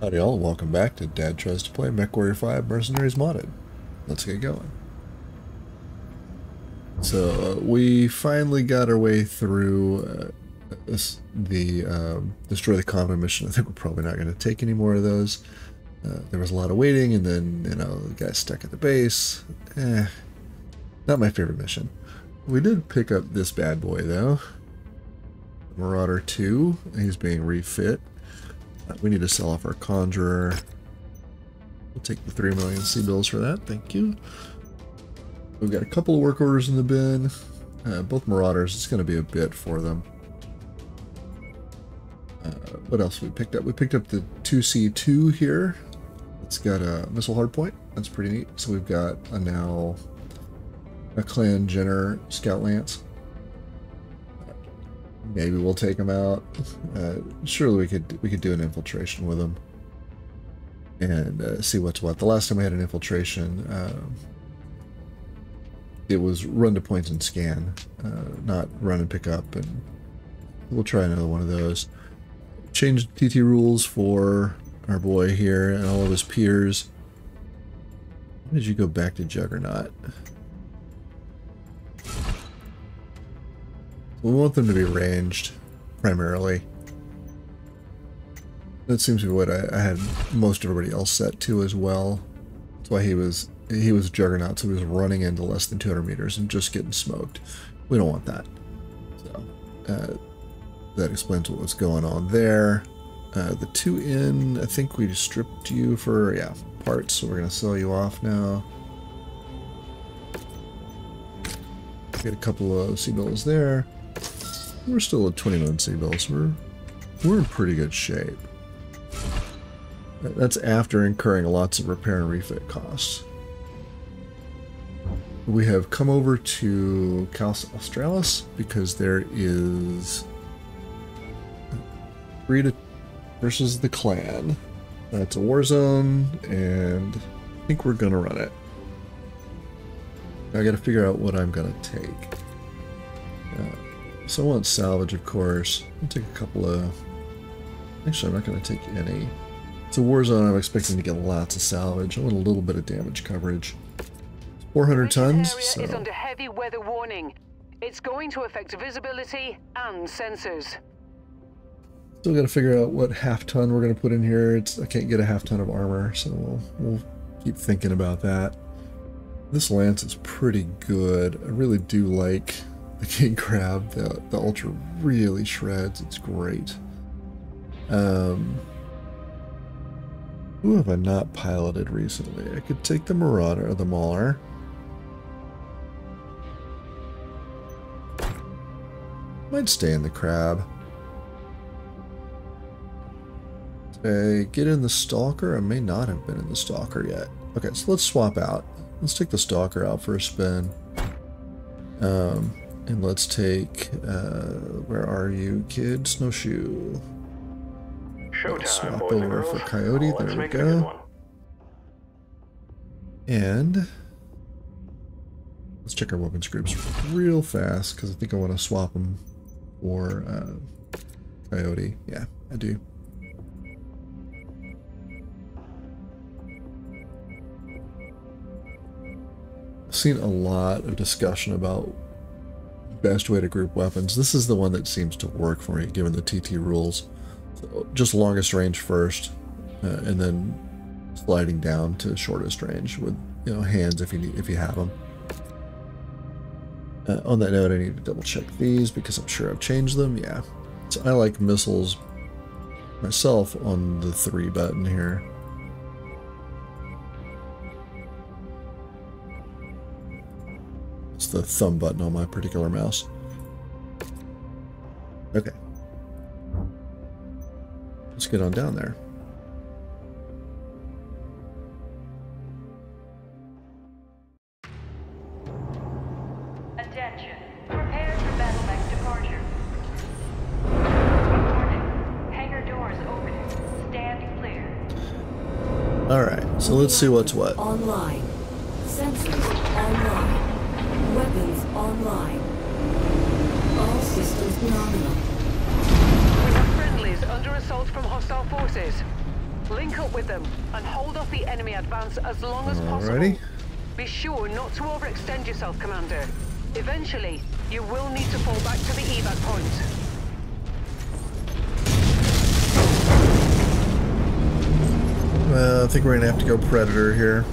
Howdy all, welcome back to Dad Tries to Play MechWarrior 5 Mercenaries Modded. Let's get going. So, uh, we finally got our way through uh, this, the um, Destroy the Convoy mission. I think we're probably not going to take any more of those. Uh, there was a lot of waiting, and then, you know, the guy stuck at the base. Eh, not my favorite mission. We did pick up this bad boy, though. Marauder 2. He's being refit. We need to sell off our Conjurer. We'll take the 3 million C-bills for that, thank you. We've got a couple of work orders in the bin. Uh, both Marauders, it's going to be a bit for them. Uh, what else we picked up? We picked up the 2C2 here. It's got a missile hardpoint. That's pretty neat. So we've got a now a Clan Jenner Scout Lance. Maybe we'll take them out. Uh, surely we could we could do an infiltration with them and uh, see what's what. The last time we had an infiltration, uh, it was run to points and scan, uh, not run and pick up. And we'll try another one of those. Change TT rules for our boy here and all of his peers. Did you go back to Juggernaut? We want them to be ranged, primarily. That seems to be what I, I, had most everybody else set to as well. That's why he was he was Juggernaut, so he was running into less than 200 meters and just getting smoked. We don't want that. So uh, that explains what was going on there. Uh, the two in, I think we stripped you for yeah parts, so we're gonna sell you off now. Get a couple of C-bills there. We're still at 21 C-bills. We're, we're in pretty good shape. That's after incurring lots of repair and refit costs. We have come over to Calus Australis because there is Rita versus the clan. That's a war zone, and I think we're gonna run it. I gotta figure out what I'm gonna take. So I want salvage, of course. I'll take a couple of... Actually, I'm not going to take any. It's a war zone. I'm expecting to get lots of salvage. I want a little bit of damage coverage. 400 tons, so... is under heavy weather warning. It's going to affect visibility and sensors. Still got to figure out what half ton we're going to put in here. It's I can't get a half ton of armor, so we'll, we'll keep thinking about that. This lance is pretty good. I really do like the king crab, the, the ultra really shreds. It's great. Um, who have I not piloted recently? I could take the Marauder, or the Mauler. Might stay in the crab. Did I get in the Stalker? I may not have been in the Stalker yet. Okay, so let's swap out. Let's take the Stalker out for a spin. Um, and let's take, uh, where are you, kid? Snowshoe. Showtime, swap over for Coyote. Oh, there we go. And let's check our weapons groups real fast because I think I want to swap them for uh, Coyote. Yeah, I do. I've seen a lot of discussion about best way to group weapons. This is the one that seems to work for me, given the TT rules. So just longest range first, uh, and then sliding down to shortest range with you know hands if you need if you have them. Uh, on that note, I need to double check these because I'm sure I've changed them. Yeah, so I like missiles myself on the three button here. It's the thumb button on my particular mouse. Okay. Let's get on down there. Attention. Prepare for battle mech departure. Hangar doors opening. Stand clear. Alright, so let's see what's what. Online. Sensors online. Weapons online. All systems nominal. We have friendlies under assault from hostile forces. Link up with them and hold off the enemy advance as long as possible. Alrighty. Be sure not to overextend yourself, Commander. Eventually, you will need to fall back to the evac point. Well, I think we're gonna have to go Predator here.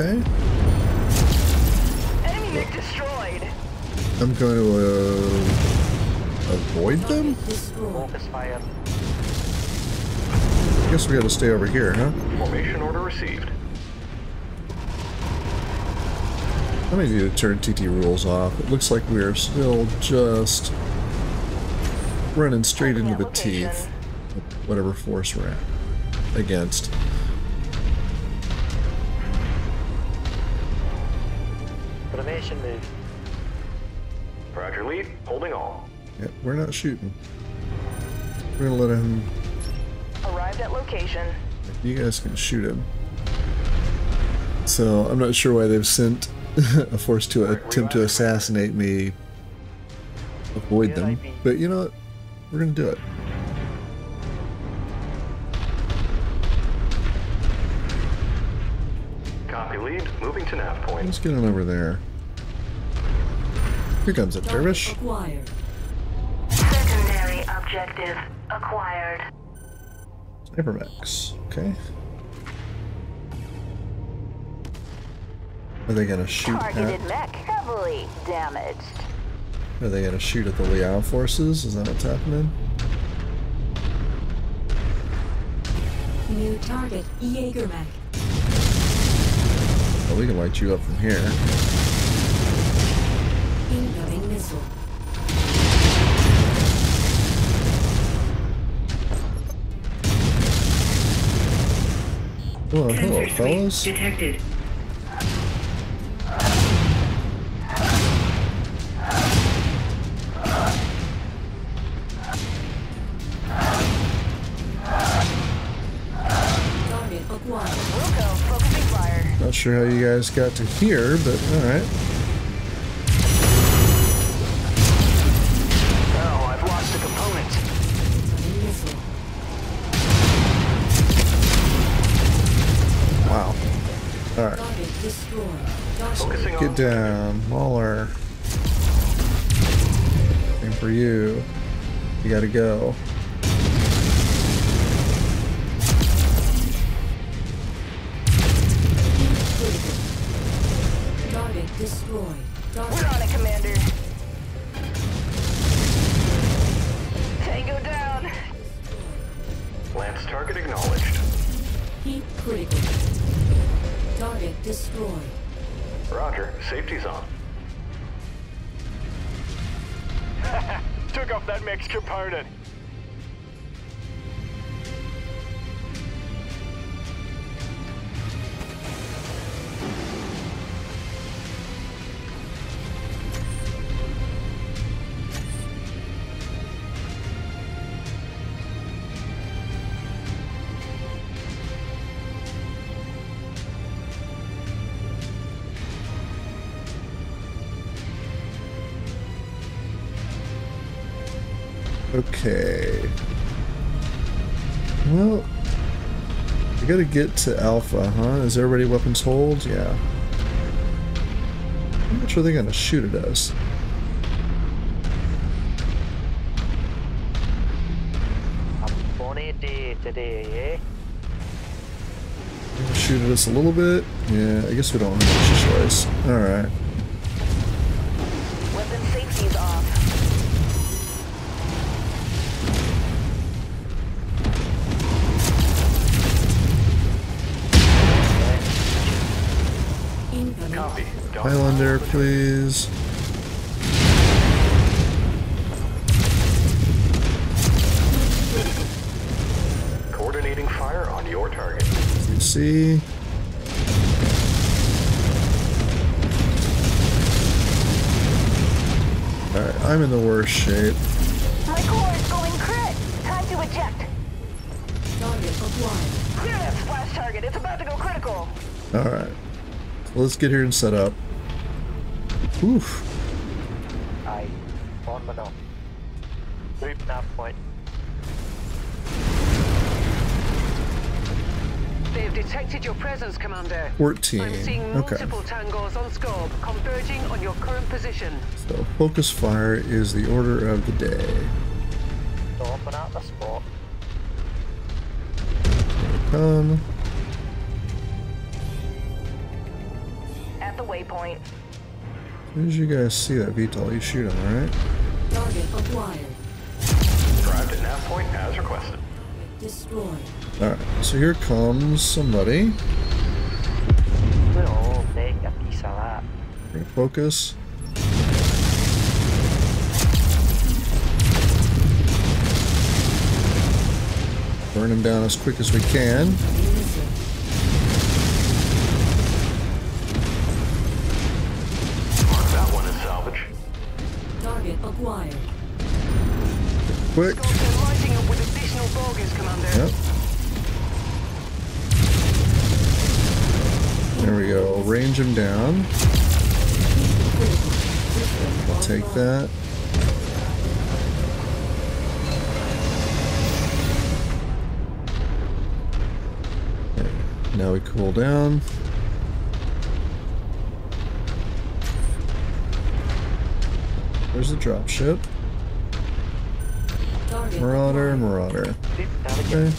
Okay. Enemy Nick destroyed. I'm going to uh, avoid them. I guess we got to stay over here, huh? Formation order received. I may need to turn TT rules off. It looks like we're still just running straight into the teeth of whatever force we're at against. Formation move. Roger lead, holding all. Yep, we're not shooting. We're gonna let him. Arrived at location. You guys can shoot him. So I'm not sure why they've sent a force to attempt to assassinate me. Avoid them, but you know what? We're gonna do it. Copy lead, moving to nav point. Let's get on over there. Here comes a dervish. Acquired. Secondary objective acquired. Sniper max. Okay. Are they gonna shoot Targeted at? mech heavily damaged. Are they gonna shoot at the Liao forces? Is that what's happening? New target, JagerMech. Well, we can light you up from here. Incoming missile. Oh, hello, fellas. detected. Target acquired. Wilco focusing fire. Not sure how you guys got to here, but alright. Down, Mauler. Same for you. You gotta go. Mix gotta get to Alpha, huh? Is everybody weapons hold? Yeah. How much are they gonna shoot at us? A funny day today, eh? Shoot at us a little bit? Yeah, I guess we don't have much choice. Alright. Dock Highlander, line. please. Coordinating fire on your target. You see? Alright, I'm in the worst shape. My core is going crit. Time to eject. Target acquired. Clear that splash target. It's about to go critical. Alright. let's get here and set up. Oof. Aye. On my now. Group nav point. They've detected your presence, Commander. 14. I'm seeing Okay. multiple tangos on scope, converging on your current position. So focus fire is the order of the day. Stopping at the spot. Come. At the waypoint. As soon you guys see that VTOL, you shoot him, alright? Target acquired. Arrived at nav point as requested. Destroyed. Alright, so here comes somebody. We'll take a piece of that. We're focus. Burn him down as quick as we can. Commander. Yep. There we go. Range him down. Take that. Now we cool down. There's the dropship. Marauder. Marauder. Okay.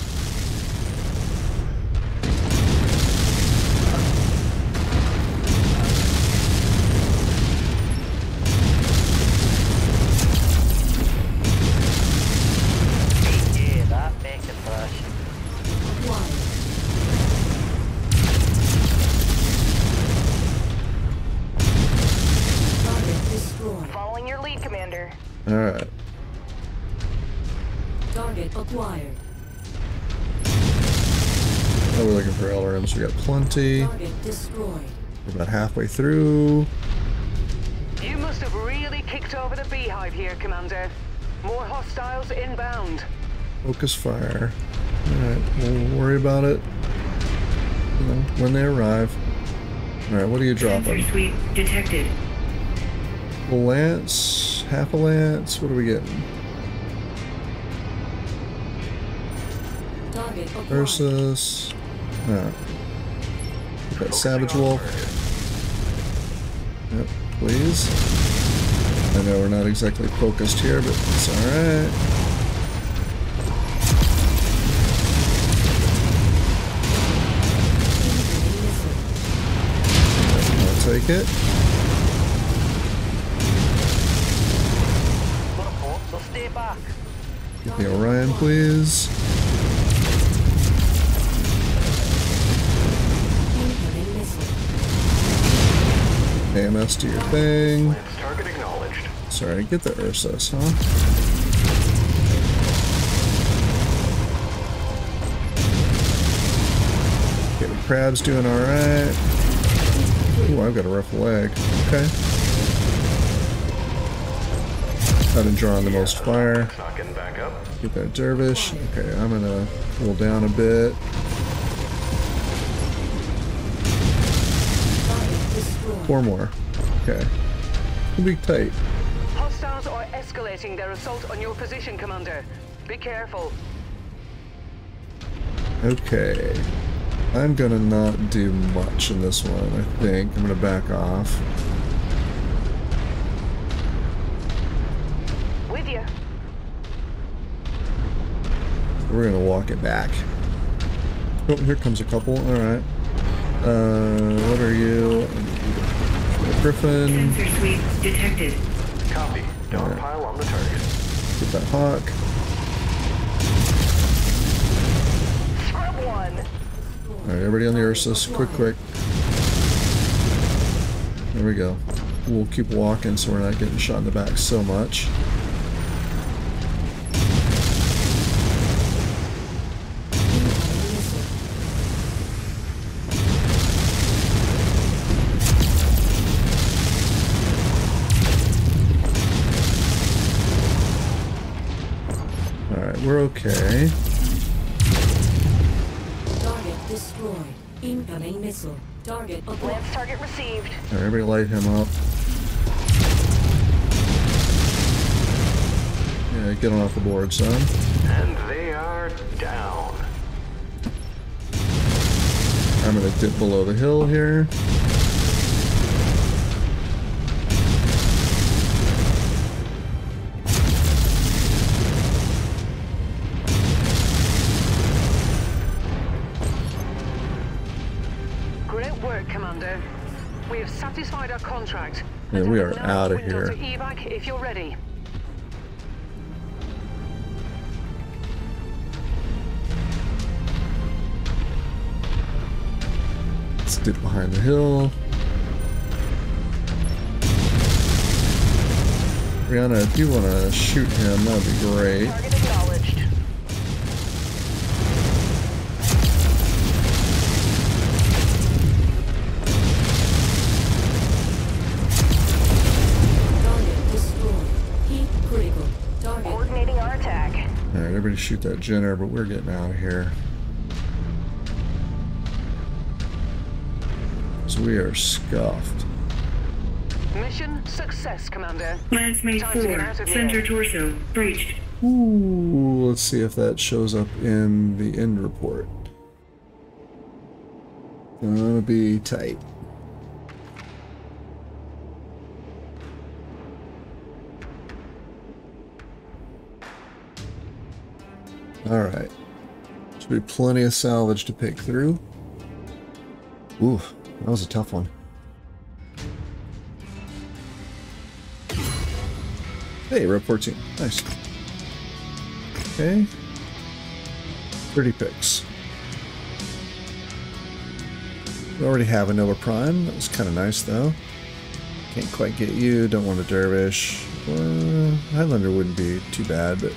Acquired. Now we're looking for LRMs. We got plenty. We're about halfway through. You must have really kicked over the beehive here, Commander. More hostiles inbound. Focus fire. Alright, we'll worry about it you know, when they arrive. Alright, what are you dropping? Sensor sweep detected. A lance? Half a lance? What are we getting? Versus. Alright. That Savage Wolf. Yep, please. I know we're not exactly focused here, but it's alright. I'll take it. Get the Orion, please. AMS do your thing. Lance target acknowledged. Sorry, get the Ursus, huh? Okay, the crab's doing alright. Ooh, I've got a rough leg. Okay. Haven't drawn the most fire. It's not getting back up. Get that dervish. Okay, I'm gonna cool down a bit. Four more. Okay. We'll be tight. Hostiles are escalating their assault on your position, Commander. Be careful. Okay. I'm gonna not do much in this one, I think. I'm gonna back off. With you. We're gonna walk it back. Oh, here comes a couple. Alright. Uh, what are you? Griffin. Sensor sweep detected. Copy. Dog Alright. pile on the target. Get that hawk. Alright, everybody on the Ursus. Quick, quick. There we go. We'll keep walking so we're not getting shot in the back so much. Okay. Target destroyed. Incoming missile. Target abort. Lance target received. Everybody light him up. Yeah, get on off the board, son. And they are down. I'm gonna dip below the hill here. Our contract. Yeah, we are out of here. Evac if you're ready. Let's dip behind the hill. Rihanna, if you want to shoot him, that'd be great. Alright, everybody shoot that Jenner, but we're getting out of here. So we are scuffed. Mission success, Commander. Lance Mate Time to get 4. out of here. Center torso. Breached. Ooh, let's see if that shows up in the end report. Gonna be tight. Alright. Should be plenty of salvage to pick through. Ooh, that was a tough one. Hey, Rep 14. Nice. Okay. 30 picks. We already have a Nova Prime. That was kind of nice, though. Can't quite get you. Don't want a Dervish. Uh, Highlander wouldn't be too bad, but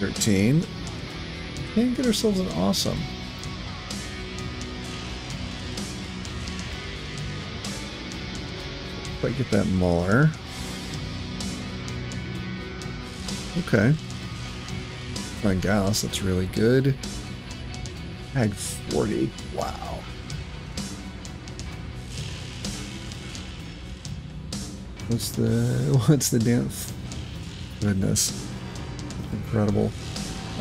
13. Can't get ourselves an awesome. Quite get that Mauler. Okay. Fine Gauss, that's really good. Hag 40. Wow. What's the what's the dance? Goodness. Incredible.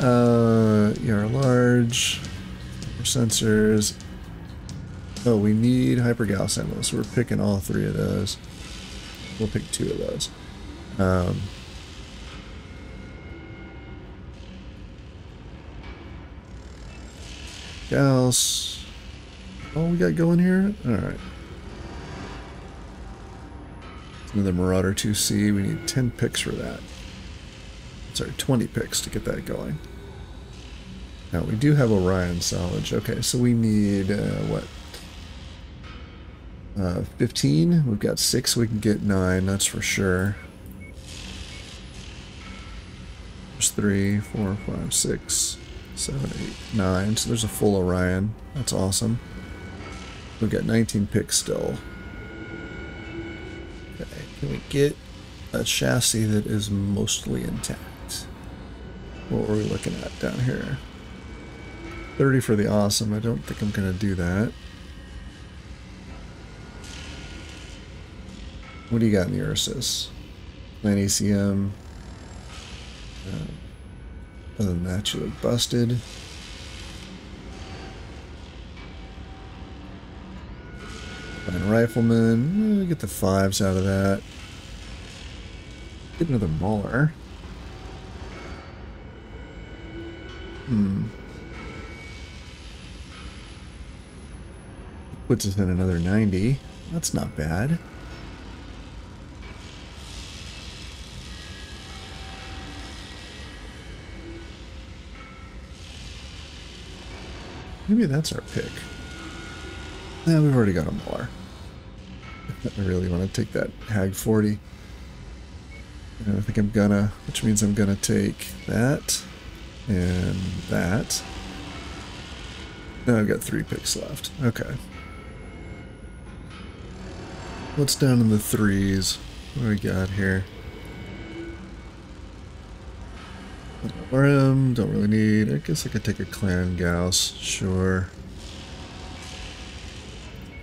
Uh ER large. Sensors. Oh, we need hyper Gauss ammo, so we're picking all three of those. We'll pick two of those. Um Gauss. Oh, we got going here? Alright. Another Marauder 2C. We need 10 picks for that. Sorry, 20 picks to get that going. Now, we do have Orion salvage. Okay, so we need, uh, what? Uh, 15? We've got 6, we can get 9, that's for sure. There's 3, 4, 5, 6, 7, 8, 9. So there's a full Orion. That's awesome. We've got 19 picks still. Okay, can we get a chassis that is mostly intact? What were we looking at down here? 30 for the awesome. I don't think I'm going to do that. What do you got in the Ursus? 9 ECM. Uh, other than that, you look busted. Fine rifleman. Get the fives out of that. Get another Mauler. Hmm. Puts us in another 90. That's not bad. Maybe that's our pick. Yeah, we've already got a Mauler. I really want to take that Hag 40. And I think I'm gonna, which means I'm gonna take that and that. Now I've got three picks left. Okay. What's down in the threes? What do we got here? RM, don't really need. I guess I could take a Clan Gauss, sure.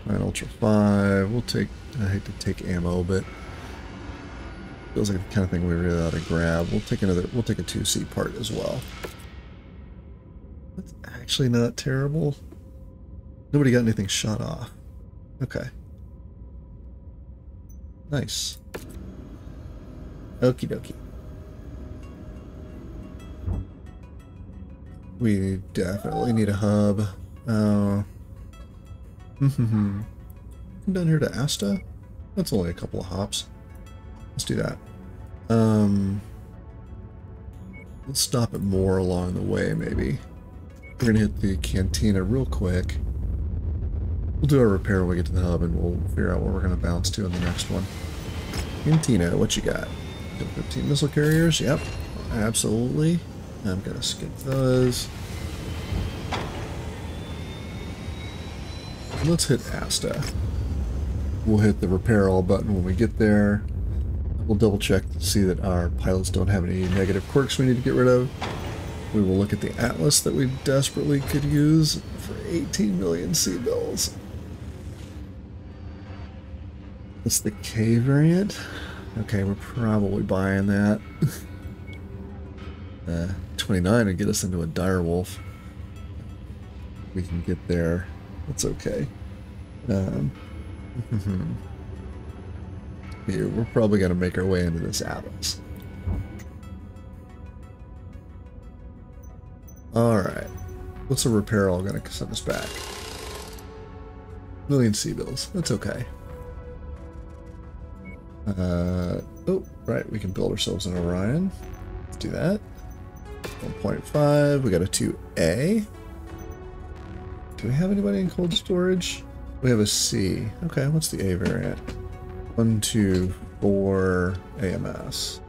Nine Ultra 5. We'll take, I hate to take ammo, but feels like the kind of thing we really ought to grab. We'll take another, we'll take a 2C part as well. That's actually not terrible. Nobody got anything shot off. Okay. Nice. Okie dokie. We definitely need a hub. Oh. Come down here to Asta? That's only a couple of hops. Let's do that. Um, let's stop at more along the way, maybe. We're gonna hit the cantina real quick. We'll do our repair when we get to the hub, and we'll figure out where we're gonna bounce to in the next one. Cantina, what you got? 15 missile carriers? Yep, absolutely. I'm gonna skip those. Let's hit Asta. We'll hit the repair all button when we get there. We'll double check to see that our pilots don't have any negative quirks we need to get rid of. We will look at the Atlas that we desperately could use for 18 million C-bills. It's the K variant. Okay, we're probably buying that. uh, 29 would get us into a direwolf. We can get there. That's okay. Um, here, we're probably going to make our way into this Atlas. Alright. What's a repair all going to send us back? Million C-bills. That's okay. Uh, oh, right. We can build ourselves an Orion. Let's do that. 1.5. We got a 2A. Do we have anybody in cold storage? We have a C. Okay, what's the A variant? 1, 2, 4 AMS.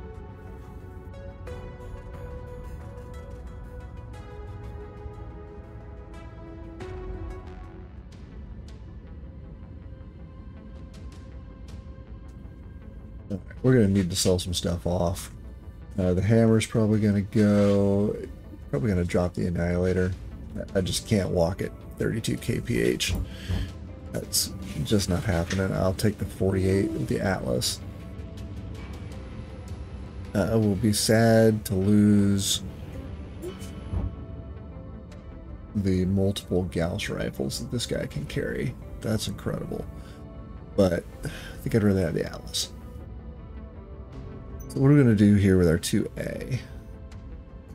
We're going to need to sell some stuff off. Uh, the hammer's probably going to go... Probably going to drop the annihilator. I just can't walk it 32 kph. That's just not happening. I'll take the 48 with the Atlas. Uh, I will be sad to lose the multiple Gauss rifles that this guy can carry. That's incredible. But I think I'd rather have the Atlas. So what are we going to do here with our 2A?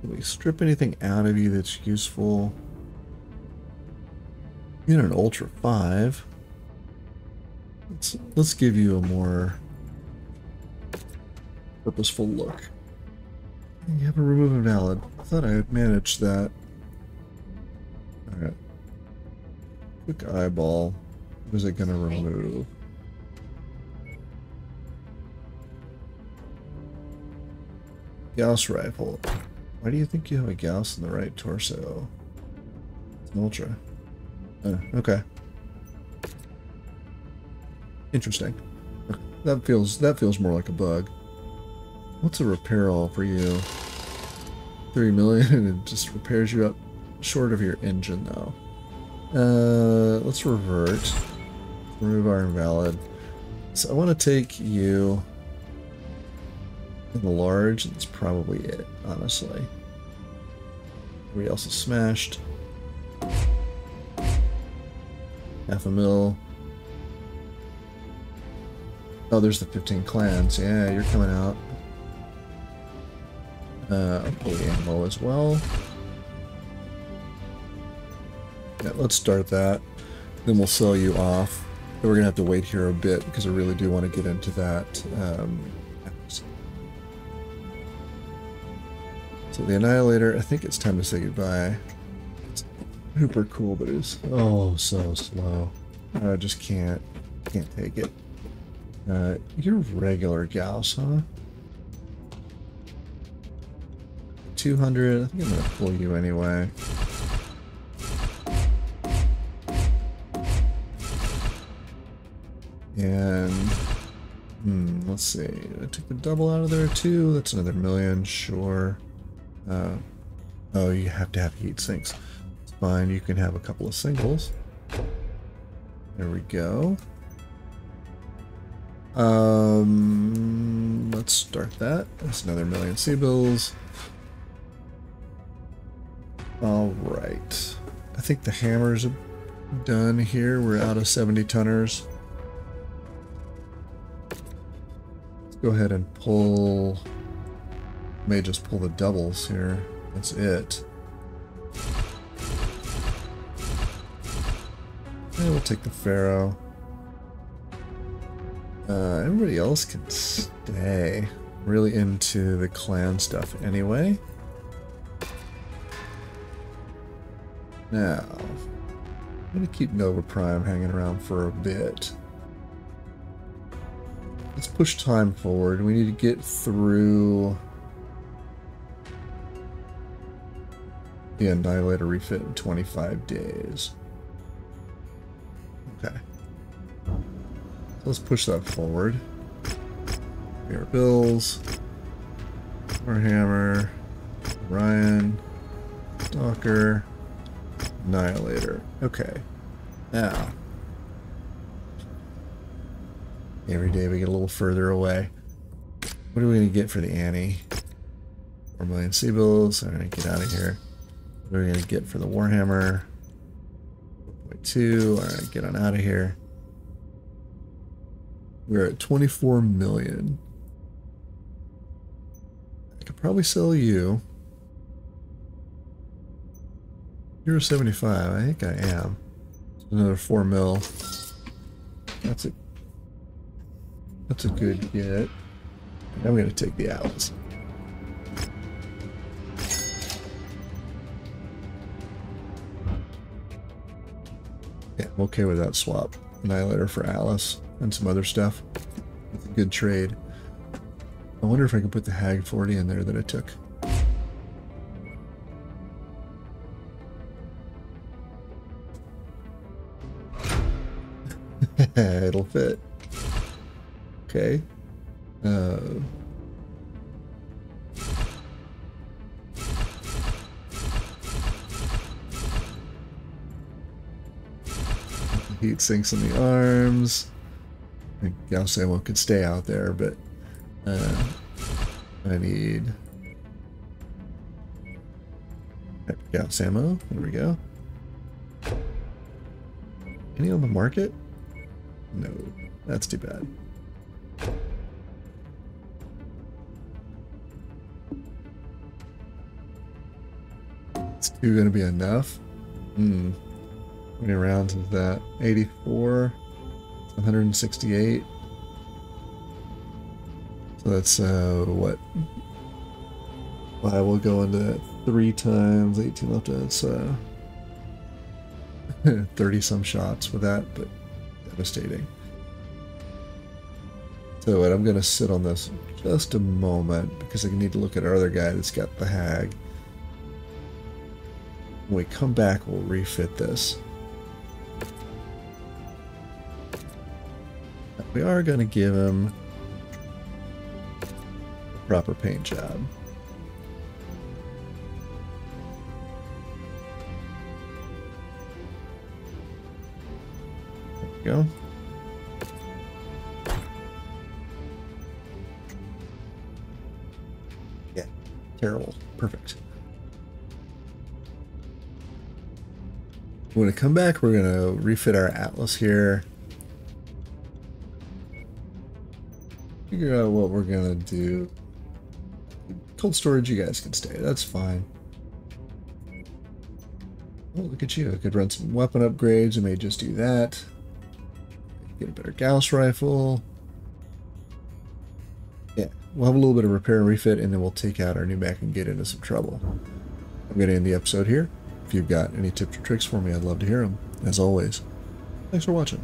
Can we strip anything out of you that's useful? You an Ultra 5. Let's, let's give you a more purposeful look. You have a remove invalid. I thought I had managed that. Alright. Quick eyeball. What is it going to remove? Gauss rifle. Why do you think you have a Gauss in the right torso? It's an Ultra. Oh, okay. Interesting. That feels that feels more like a bug. What's a repair all for you? Three million and it just repairs you up short of your engine though. Uh, let's revert. Remove our invalid. So I want to take you large. That's probably it, honestly. Everybody else is smashed. Half a mil. Oh, there's the 15 clans. Yeah, you're coming out. Uh, ammo as well. Yeah, let's start that. Then we'll sell you off. Then we're going to have to wait here a bit because I really do want to get into that. Um, so the Annihilator, I think it's time to say goodbye. It's super cool, but it's oh so slow. I just can't, can't take it. Uh, you're regular Gauss, huh? 200, I think I'm gonna pull you anyway. And, hmm, let's see, I took the double out of there too, that's another million, sure. Uh, oh, you have to have heat sinks. It's fine, you can have a couple of singles. There we go. Um, let's start that. That's another million C-bills. All right. I think the hammers are done here. We're out of 70 tonners. Let's go ahead and pull. May just pull the doubles here. That's it. We'll take the Pharaoh. Uh, everybody else can stay. Really into the clan stuff anyway. Now, I'm going to keep Nova Prime hanging around for a bit. Let's push time forward. We need to get through the Annihilator refit in 25 days. Okay. Let's push that forward. Here Bills. Warhammer. Ryan. Stalker. Annihilator. Okay. Now. Every day we get a little further away. What are we going to get for the Annie? 4 million C-bills. Alright, get out of here. What are we to get for the Warhammer? 4.2. Alright, get on out of here. We're at 24 million. I could probably sell you. You're 75. I think I am. Another 4 mil. That's a that's a good get. I'm gonna take the Atlas. I'm okay with that swap. Annihilator for Alice and some other stuff. It's a good trade. I wonder if I can put the Hag 40 in there that I took. It'll fit. Okay. Uh, heat sinks in the arms. I think Gauss ammo could stay out there, but uh, I need Gauss ammo. There we go. Any on the market? No, that's too bad. It's two gonna be enough. Hmm. Many rounds is that? 84. 168. So that's uh what? I will go into that three times. 18 left. That's uh 30 some shots with that, but devastating. So what, I'm going to sit on this just a moment because I need to look at our other guy that's got the hag. When we come back, we'll refit this. We are going to give him a proper paint job. There we go. Yeah, terrible. Perfect. When we come back, we're going to refit our Atlas here. Figure out what we're to do. Cold storage, you guys can stay. That's fine. Oh, look at you. I could run some weapon upgrades. I may just do that. Get a better Gauss rifle. Yeah, we'll have a little bit of repair and refit, and then we'll take out our new mech and get into some trouble. I'm going to end the episode here. If you've got any tips or tricks for me, I'd love to hear them. As always, thanks for watching.